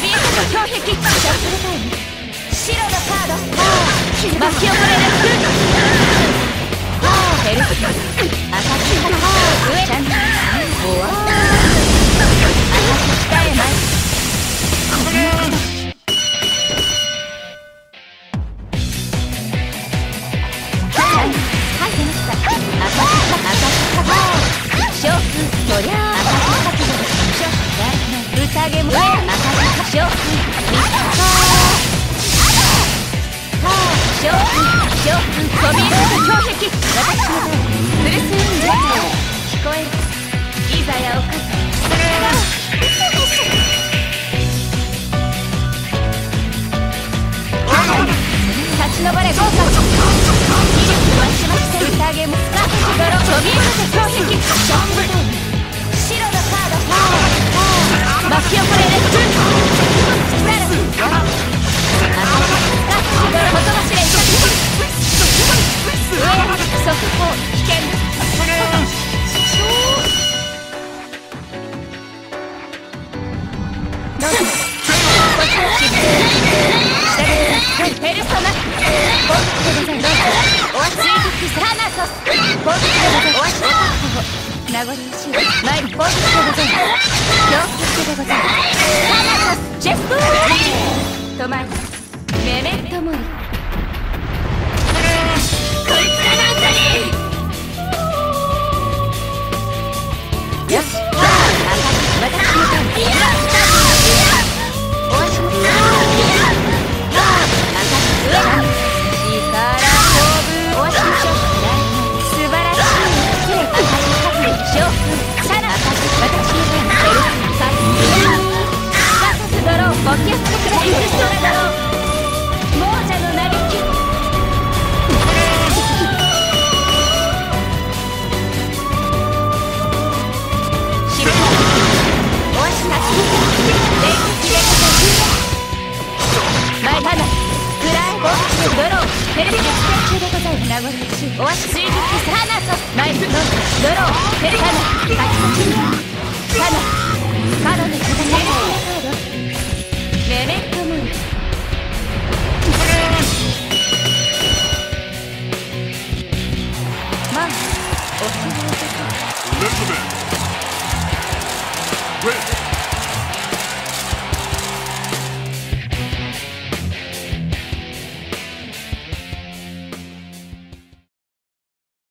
びえたと氷壁白のカード。巻き起これる。上げも任せましょう勝負飛び入る強壁私のブルースウィンジャー聞こえるいざやおか立ち上がれ豪華技術はしまして宴もスカート。ドロ飛び入る名残惜しい前にボでございますドローテレビェクト中でございます。名残惜しい。オアシスナイスドロー